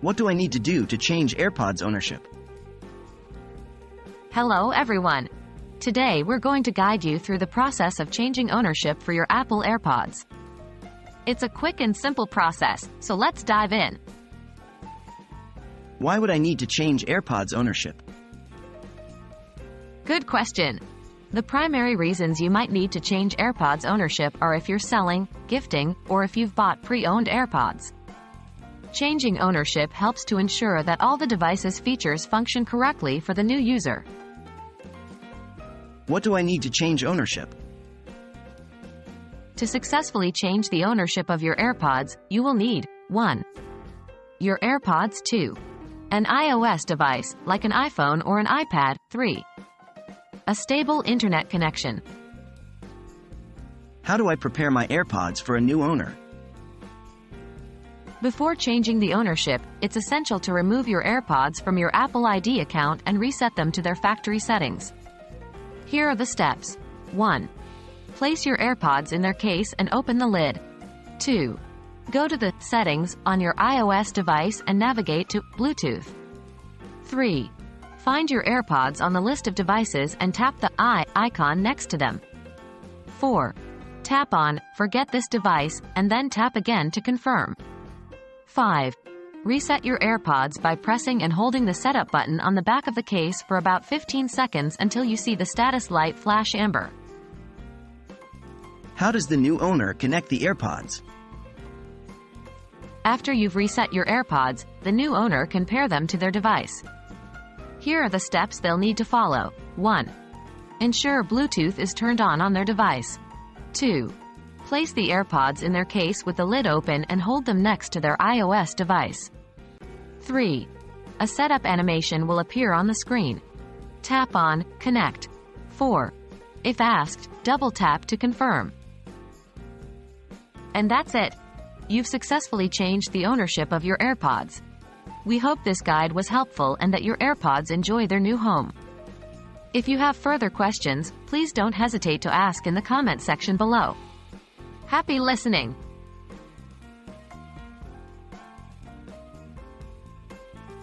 What do I need to do to change AirPods ownership? Hello everyone. Today we're going to guide you through the process of changing ownership for your Apple AirPods. It's a quick and simple process, so let's dive in. Why would I need to change AirPods ownership? Good question. The primary reasons you might need to change AirPods ownership are if you're selling, gifting, or if you've bought pre-owned AirPods. Changing ownership helps to ensure that all the device's features function correctly for the new user. What do I need to change ownership? To successfully change the ownership of your AirPods, you will need 1. Your AirPods 2. An iOS device, like an iPhone or an iPad 3. A stable internet connection. How do I prepare my AirPods for a new owner? Before changing the ownership, it's essential to remove your AirPods from your Apple ID account and reset them to their factory settings. Here are the steps. 1. Place your AirPods in their case and open the lid. 2. Go to the Settings on your iOS device and navigate to Bluetooth. 3. Find your AirPods on the list of devices and tap the i icon next to them. 4. Tap on Forget this device and then tap again to confirm. 5. Reset your AirPods by pressing and holding the setup button on the back of the case for about 15 seconds until you see the status light flash amber. How does the new owner connect the AirPods? After you've reset your AirPods, the new owner can pair them to their device. Here are the steps they'll need to follow. 1. Ensure Bluetooth is turned on on their device. 2. Place the AirPods in their case with the lid open and hold them next to their iOS device. 3. A setup animation will appear on the screen. Tap on Connect. 4. If asked, double tap to confirm. And that's it. You've successfully changed the ownership of your AirPods. We hope this guide was helpful and that your AirPods enjoy their new home. If you have further questions, please don't hesitate to ask in the comment section below. Happy listening!